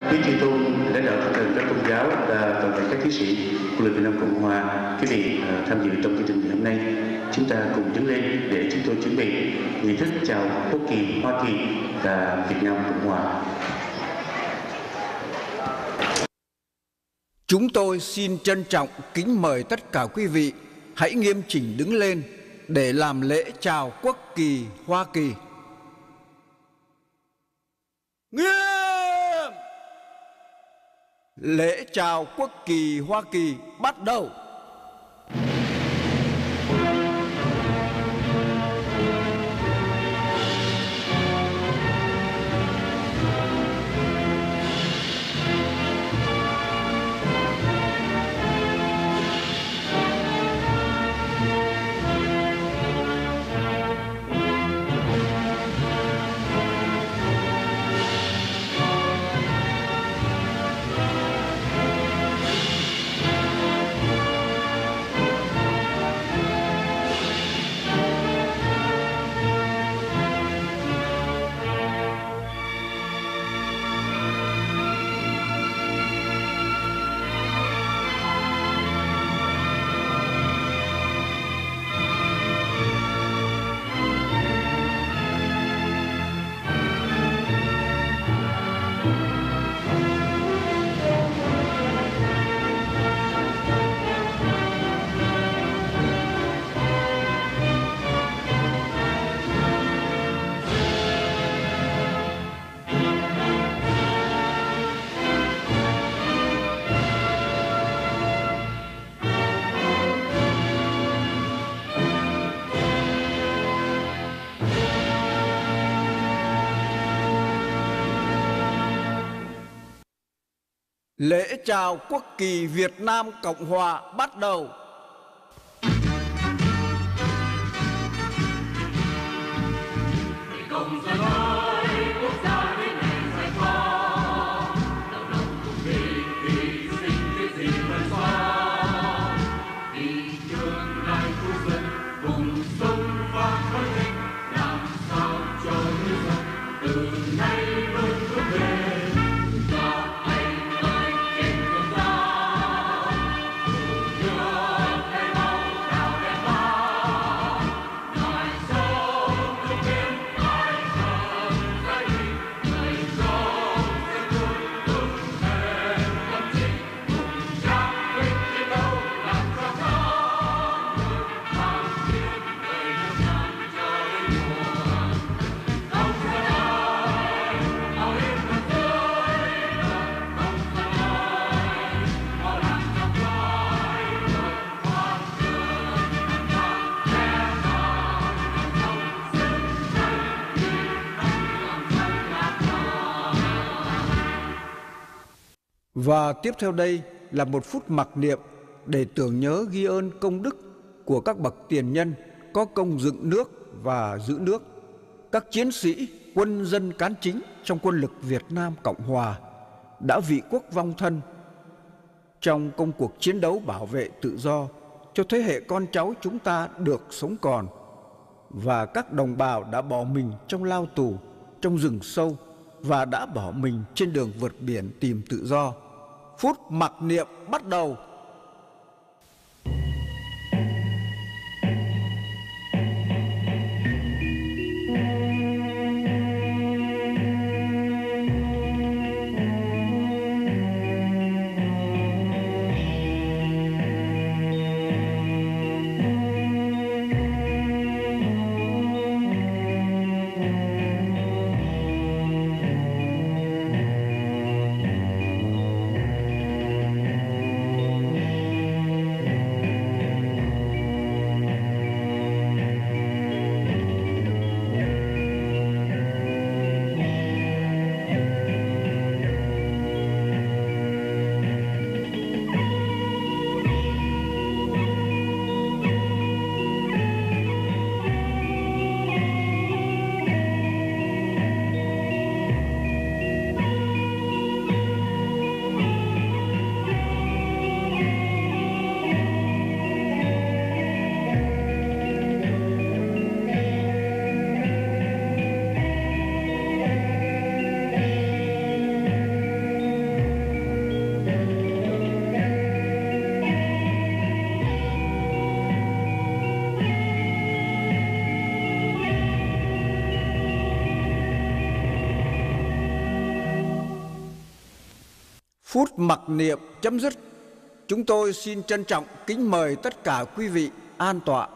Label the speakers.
Speaker 1: quý chư tôn, lãnh đạo các thần các tôn giáo và toàn thể các chiến sĩ của lực Việt Nam Cộng Hòa, quý vị à, tham dự trong chương trình ngày hôm nay, chúng ta cùng đứng lên để chúng tôi chuẩn bị nghi thức chào quốc kỳ, Hoa Kỳ và Việt Nam Cộng Hòa
Speaker 2: Chúng tôi xin trân trọng kính mời tất cả quý vị hãy nghiêm chỉnh đứng lên để làm lễ chào quốc kỳ, Hoa Kỳ. Nghiêm! Lễ chào quốc kỳ Hoa Kỳ bắt đầu. Lễ chào quốc kỳ Việt Nam Cộng Hòa bắt đầu. Và tiếp theo đây là một phút mặc niệm để tưởng nhớ ghi ơn công đức của các bậc tiền nhân có công dựng nước và giữ nước, các chiến sĩ, quân dân cán chính trong quân lực Việt Nam Cộng Hòa đã vị quốc vong thân trong công cuộc chiến đấu bảo vệ tự do cho thế hệ con cháu chúng ta được sống còn. Và các đồng bào đã bỏ mình trong lao tù trong rừng sâu và đã bỏ mình trên đường vượt biển tìm tự do phút mặc niệm bắt đầu. Phút mặc niệm chấm dứt. Chúng tôi xin trân trọng kính mời tất cả quý vị an tọa.